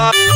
Back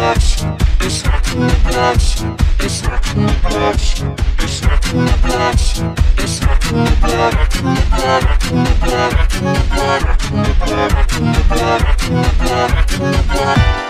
blocks, they in the blocks, they stack in the blocks, they stack in the blocks, they stack in the block, in the in the block, in the in the block, in the in the block.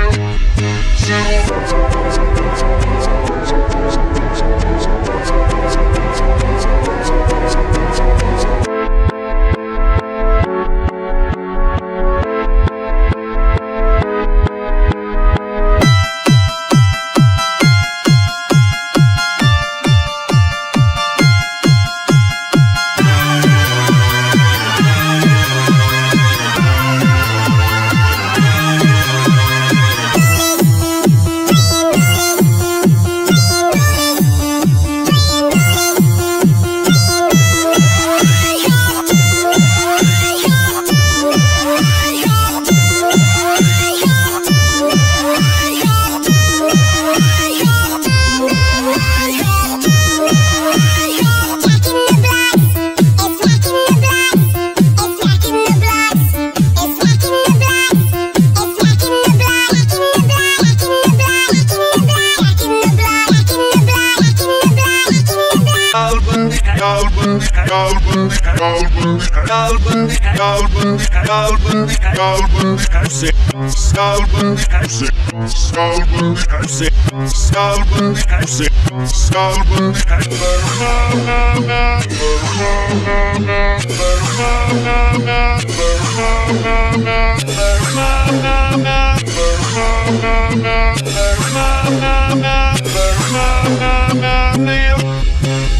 Live.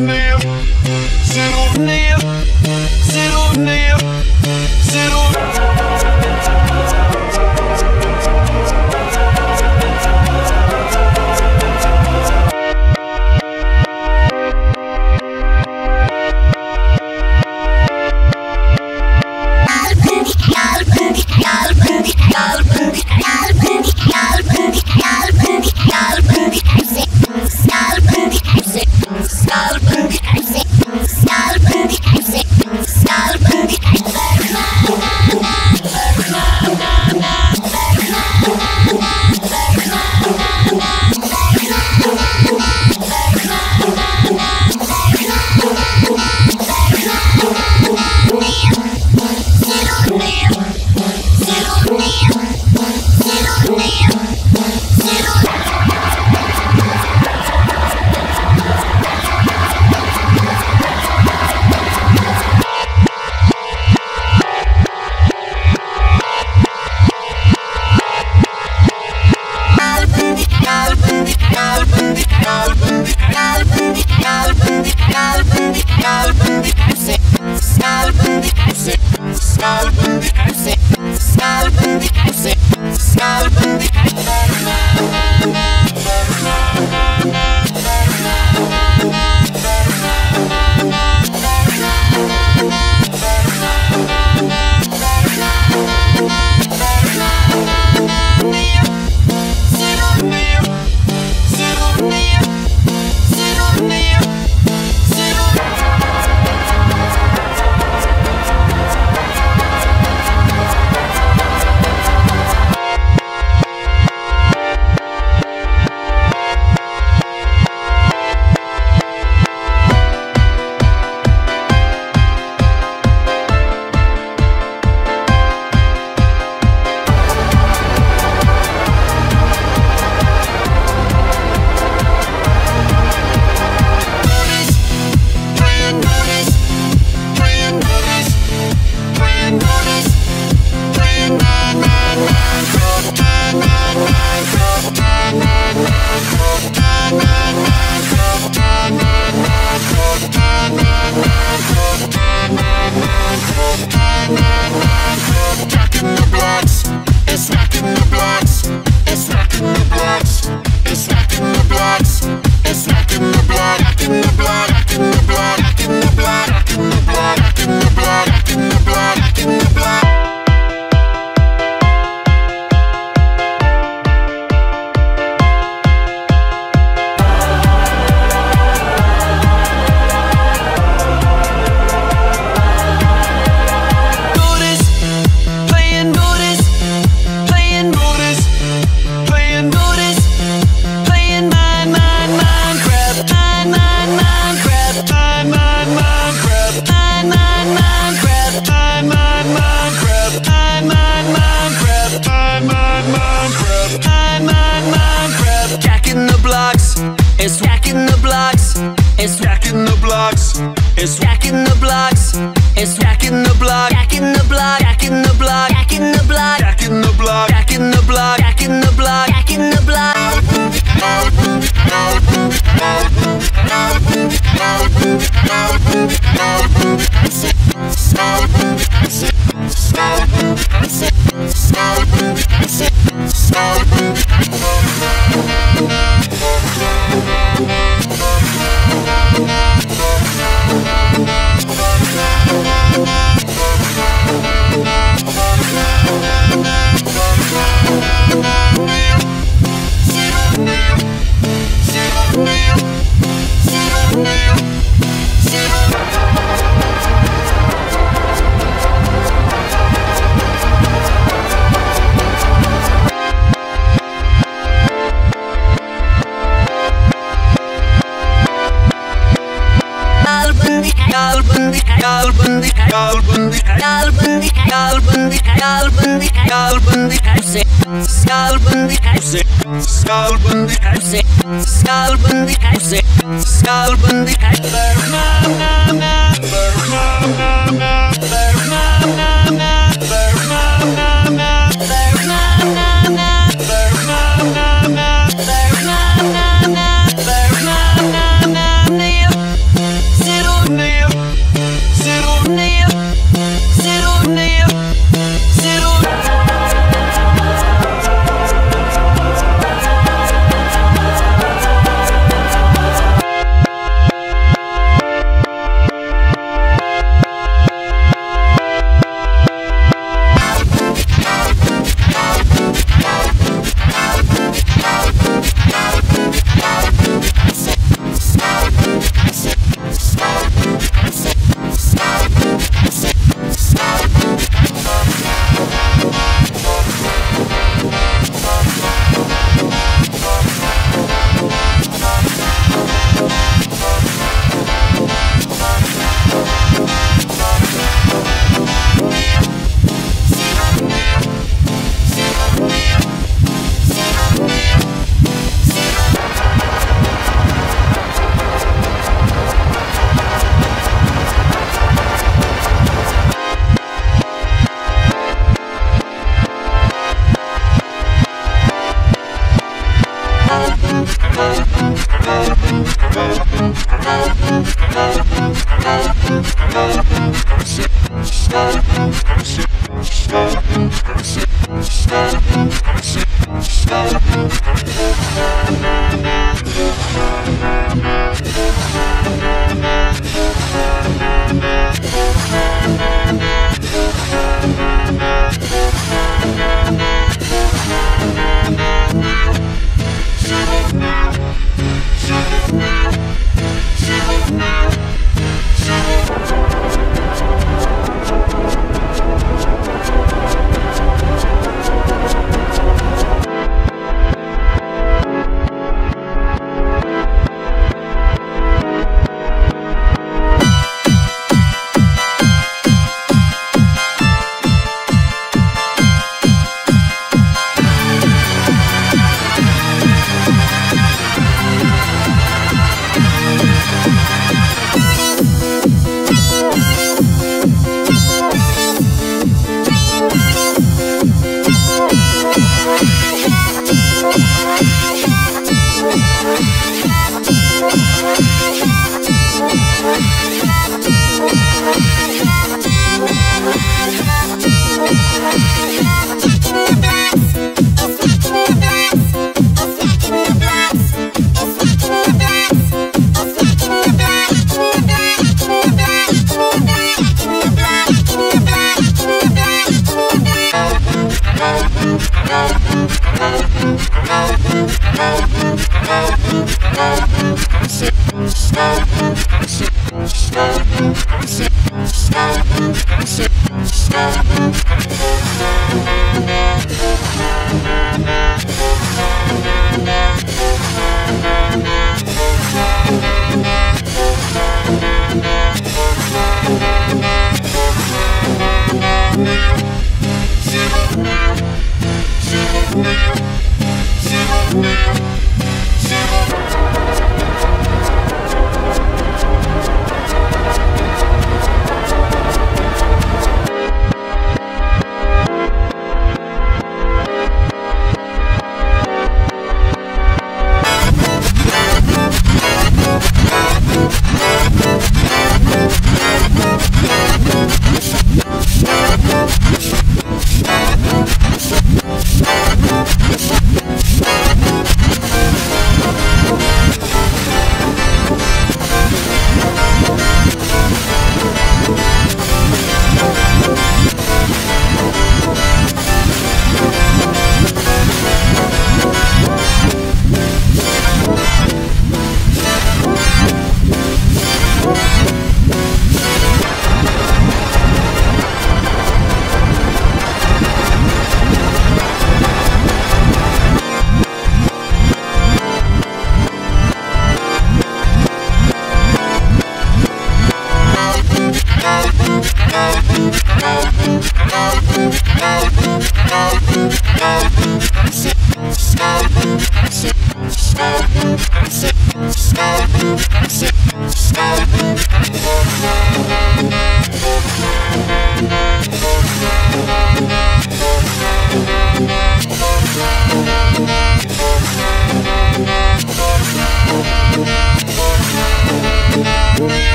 Neil zero, live, zero, live.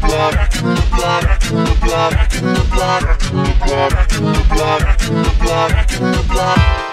blood, back in the blood, back in the blood, back in the blood, back in the block.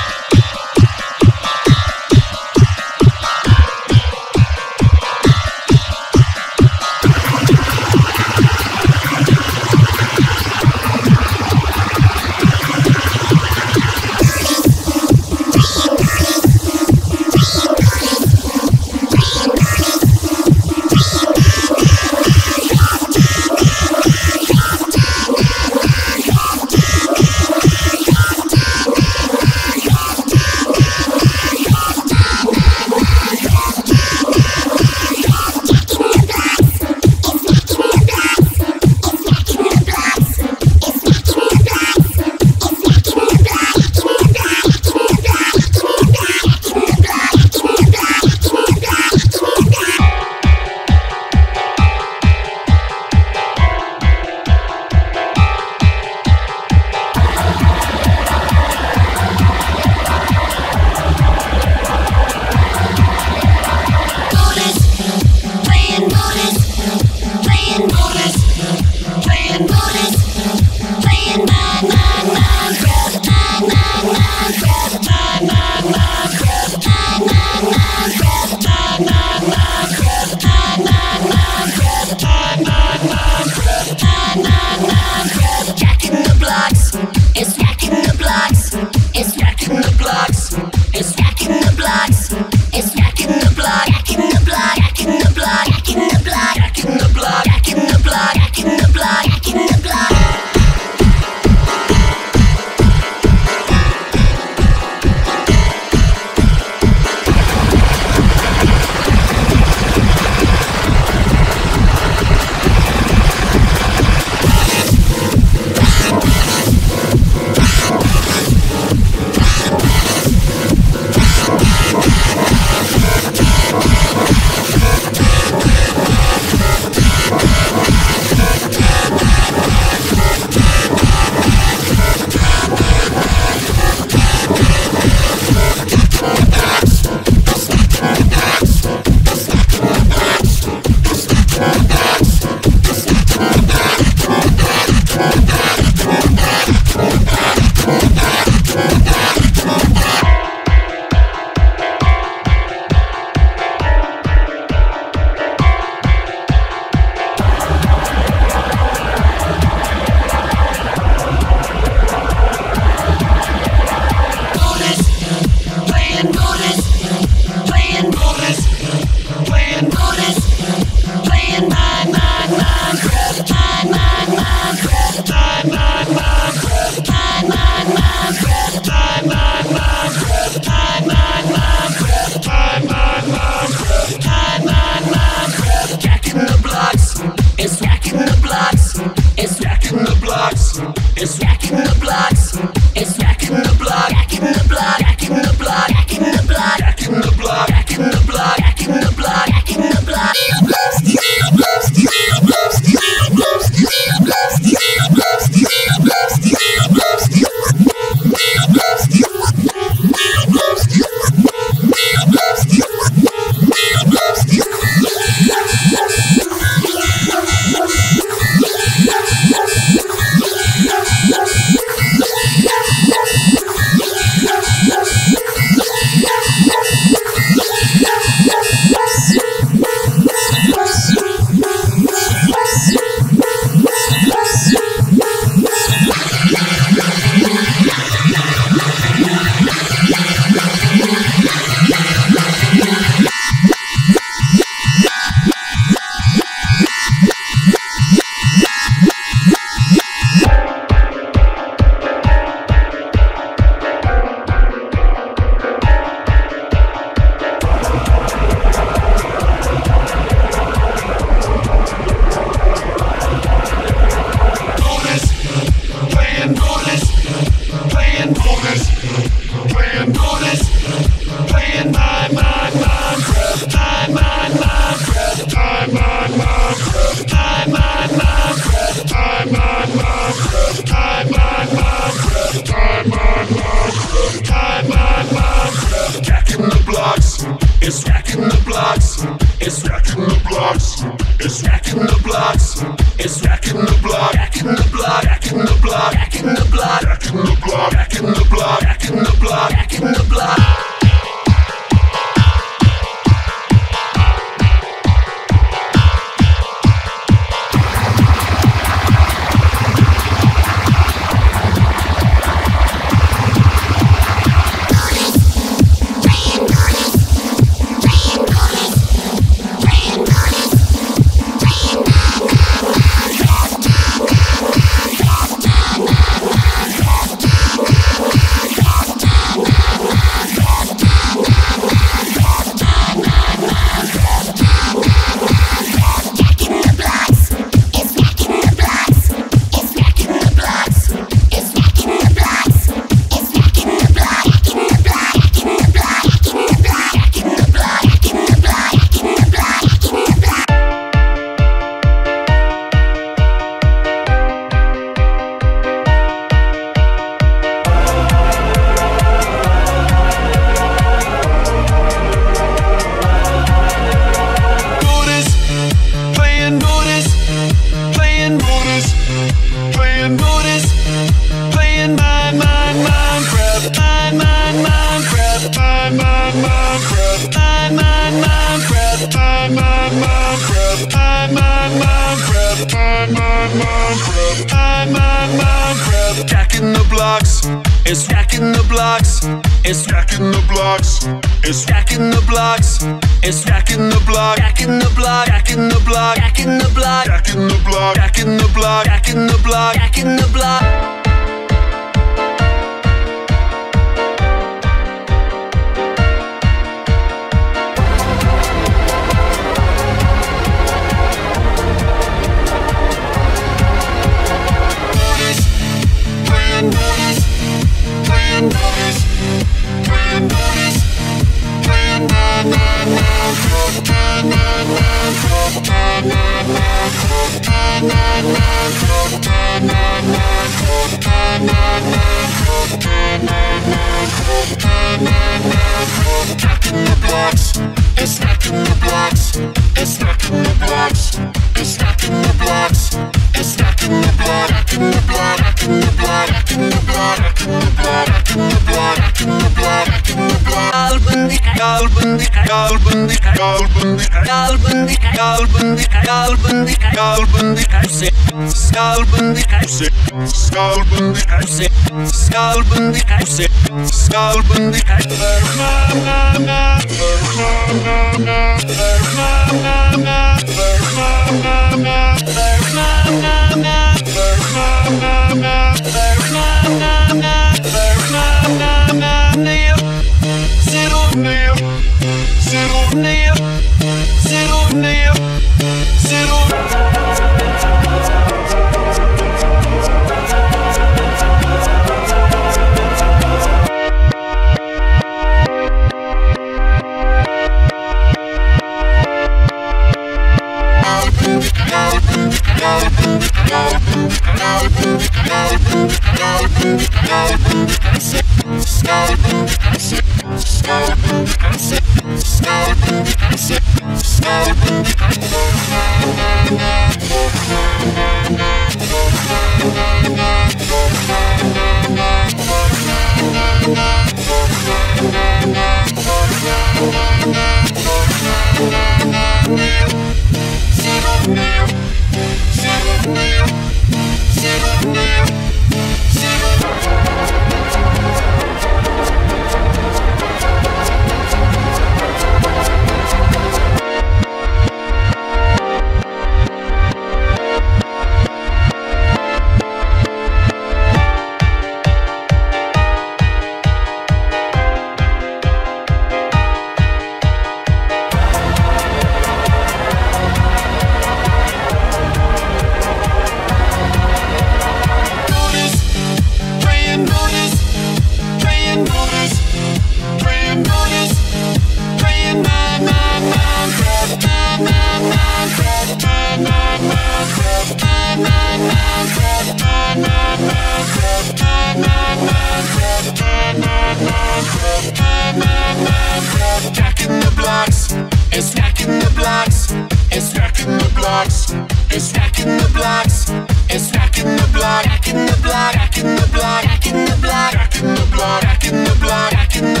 blocks. And stacking the blocks. It's stacking the block, stacking the block, stacking the block, stacking the block, stacking the block, stacking the block, stacking the block.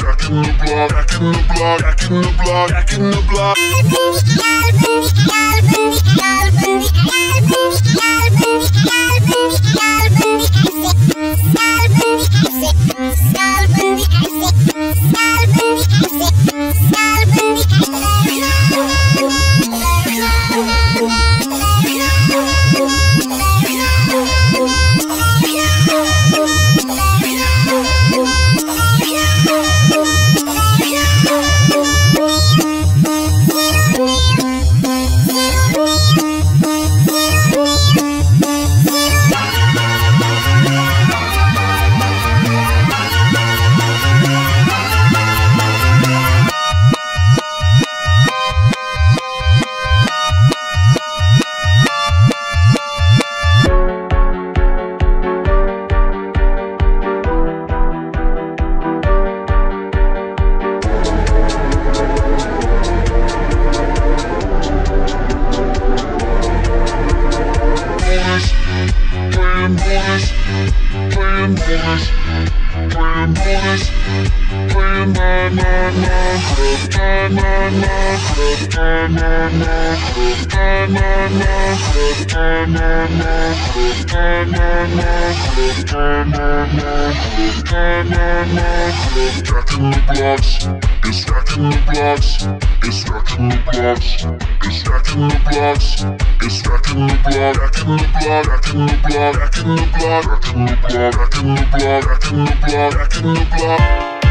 block, back in the block, back in the block, back in the block, back in the block. Back in the block, back in the block, back in the block, back in the block.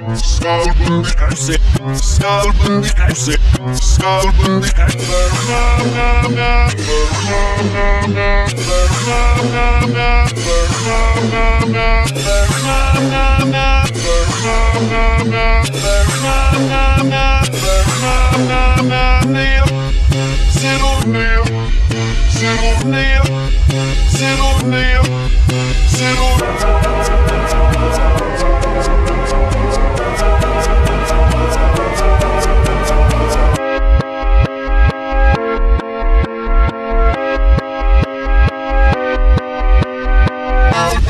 Salbın herse Salbın herse Salbın herse Zero nail, zero nail, zero nail, zero nail.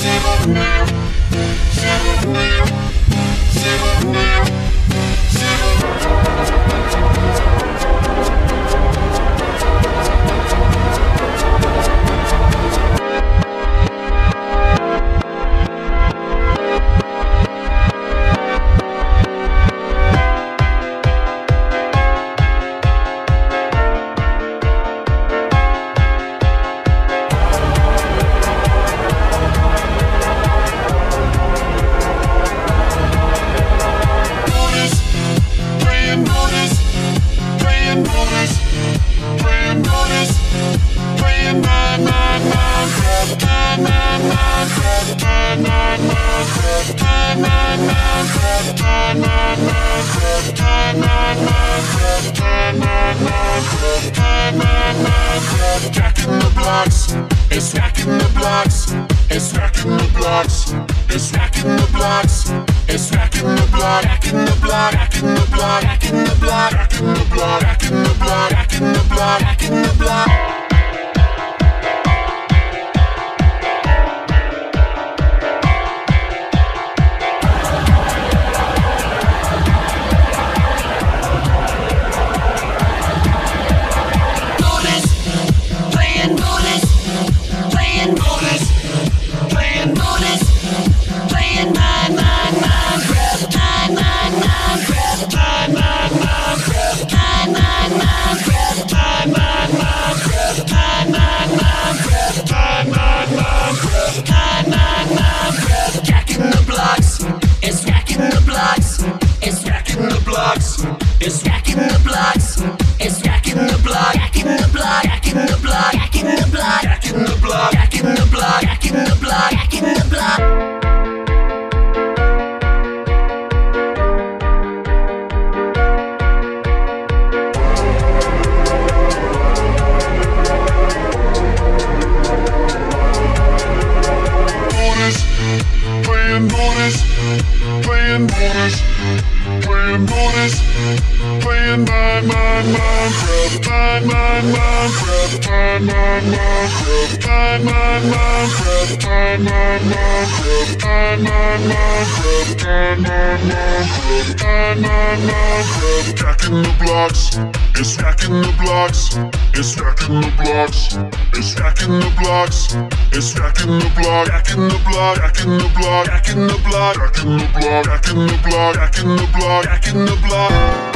Shiver, shiver, shiver, block, back in the block, back in the block, back in the block, back in the block, back in the block, back in the block, back in the block.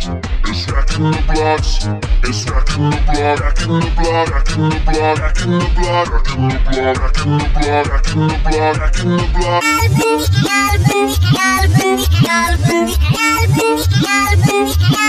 It's racking the blocks. It's racking the block. Racking the block. Racking the block. Racking the block. Racking the block. Racking the block. Racking the block. Racking the block. Scalping, scalping, scalping, scalping, scalping, scalping.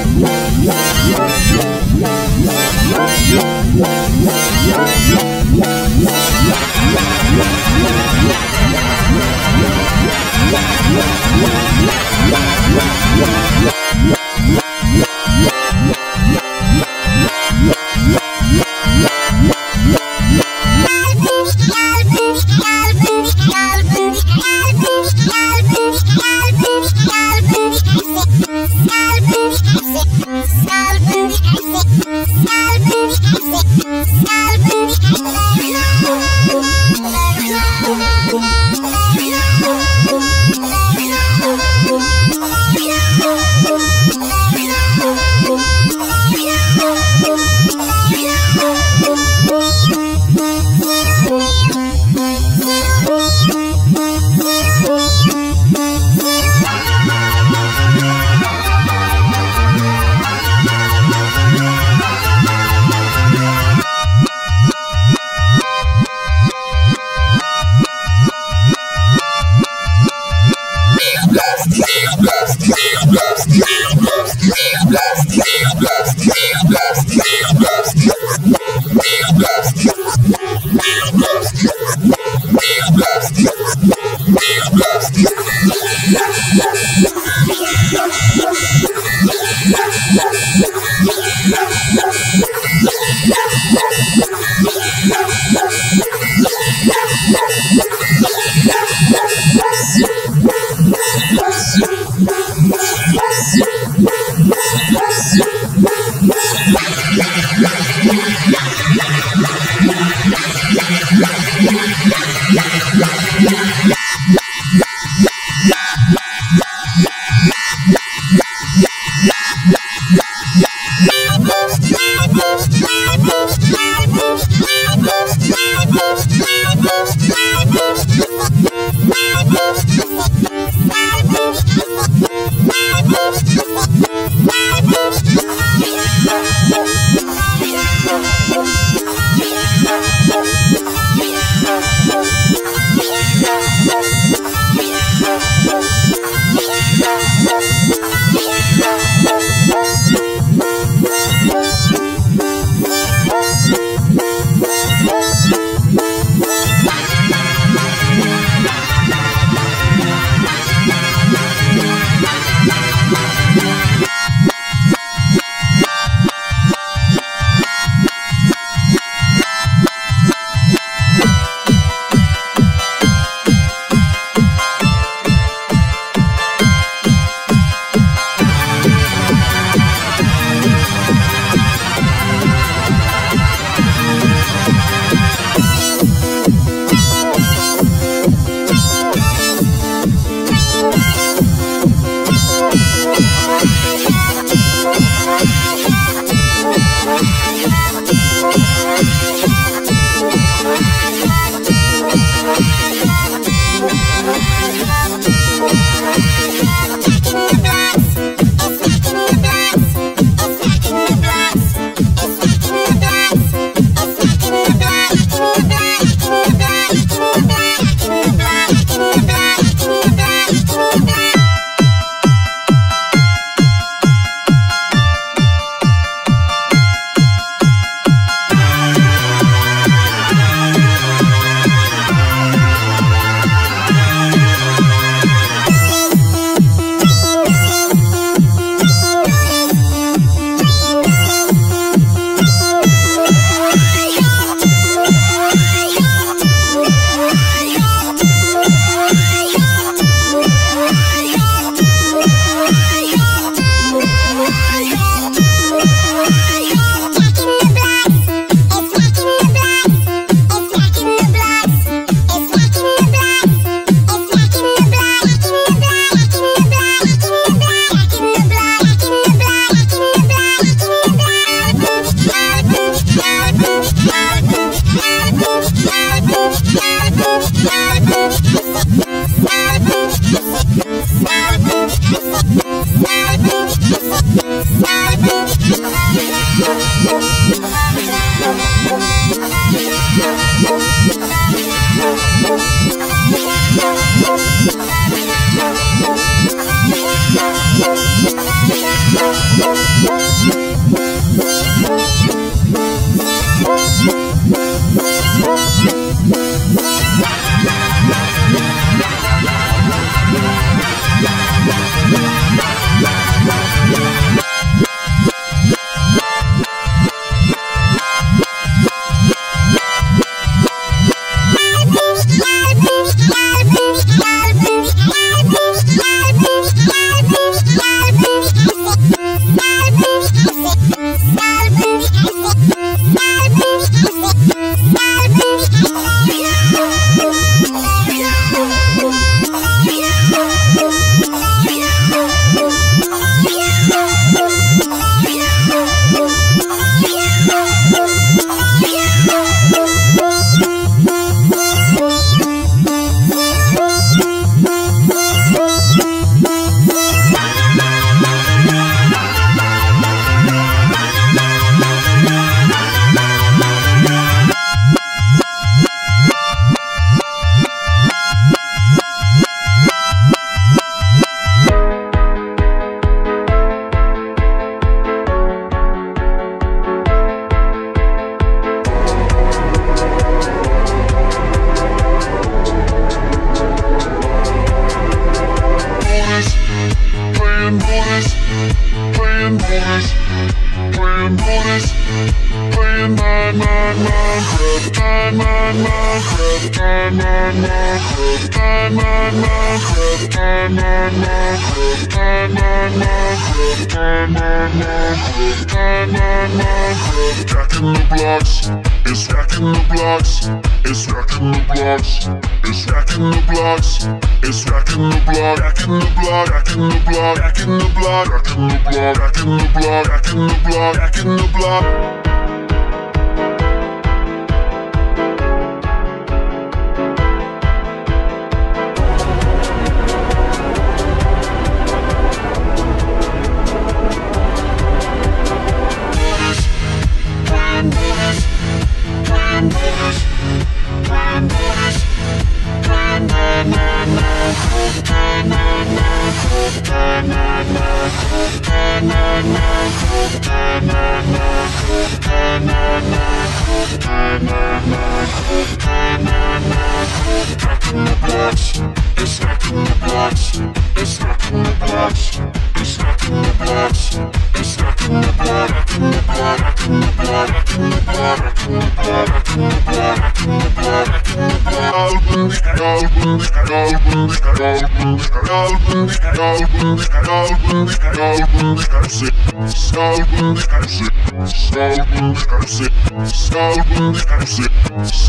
It's Stop, stop, stop, stop, de stop, stop, stop, stop, stop, de stop, stop, stop, stop, stop, stop, stop, stop,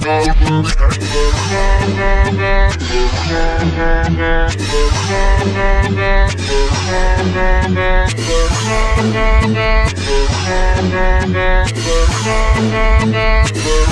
stop, stop, stop, stop, stop,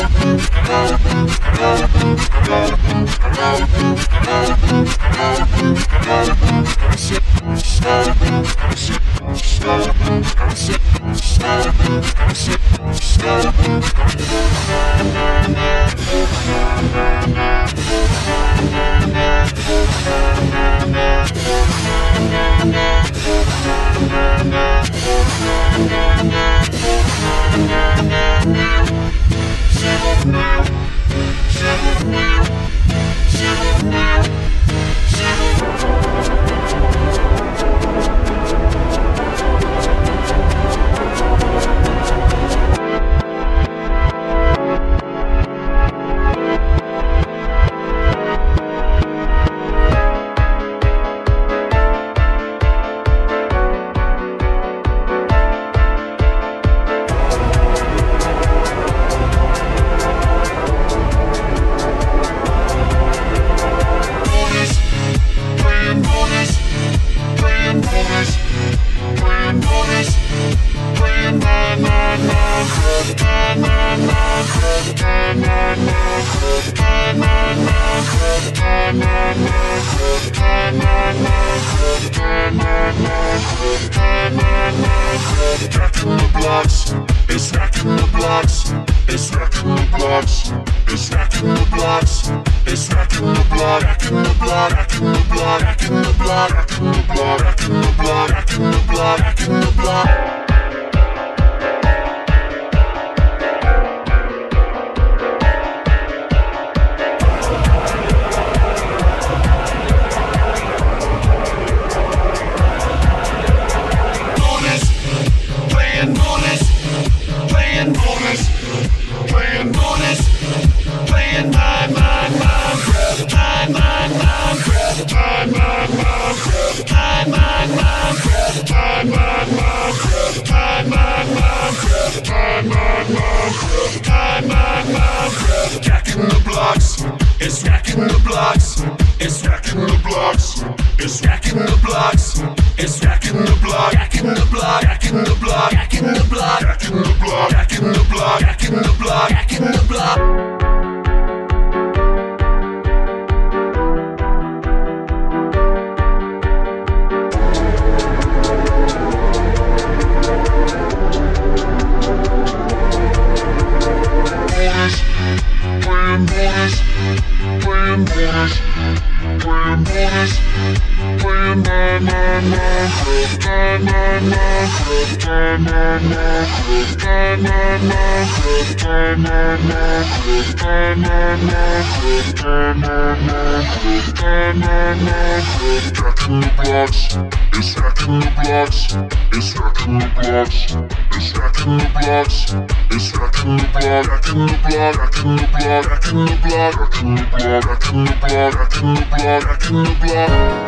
racking the blocks. Blocks, it's stacking the blocks, it's stacking the blocks, it's stacking the blocks, it's stacking the block, stacking the block, stacking the block, stacking the block, stacking the block, stacking the block, stacking the block, stacking the block.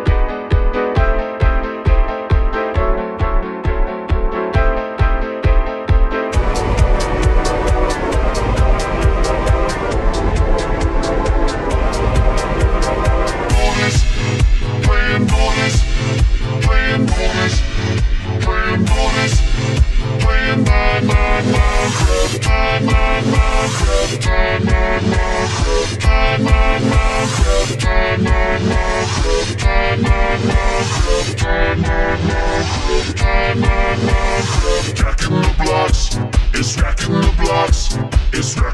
It's racking the blocks. It's racking the blocks. It's racking.